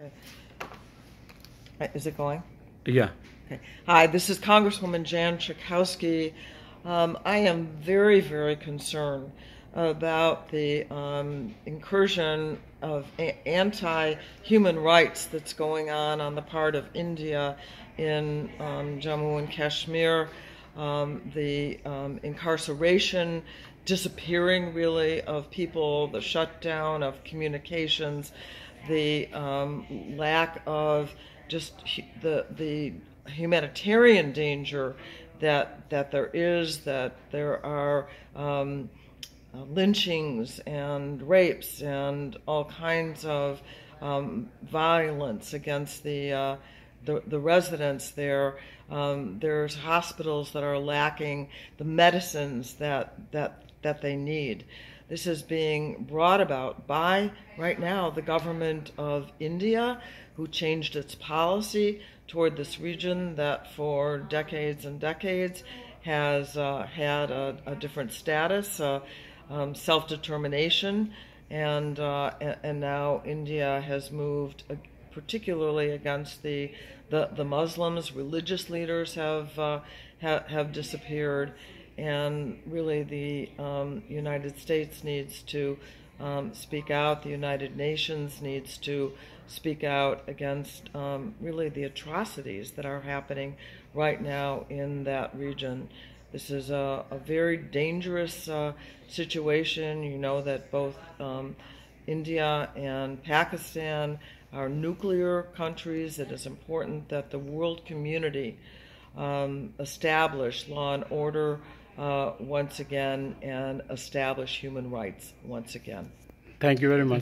Okay. Uh, Is it going? Yeah. Okay. Hi, this is Congresswoman Jan Schakowsky. Um, I am very, very concerned about the um, incursion of anti-human rights that's going on on the part of India in um, Jammu and Kashmir, um, the um, incarceration, disappearing really of people, the shutdown of communications, the um, lack of just the the humanitarian danger that that there is, that there are um, uh, lynchings and rapes and all kinds of um, violence against the, uh, the the residents there. Um, there's hospitals that are lacking the medicines that that that they need. This is being brought about by right now the government of India, who changed its policy toward this region that for decades and decades has uh, had a, a different status, uh, um, self determination, and, uh, and now India has moved, particularly against the, the, the Muslims. Religious leaders have, uh, ha- have disappeared, and really the um, United States needs to um, speak out. The United Nations needs to speak out against um, really the atrocities that are happening right now in that region. This is a, a very dangerous uh, situation. You know that both um, India and Pakistan are nuclear countries. It is important that the world community um, establish law and order uh, once again and establish human rights once again. Thank you very much.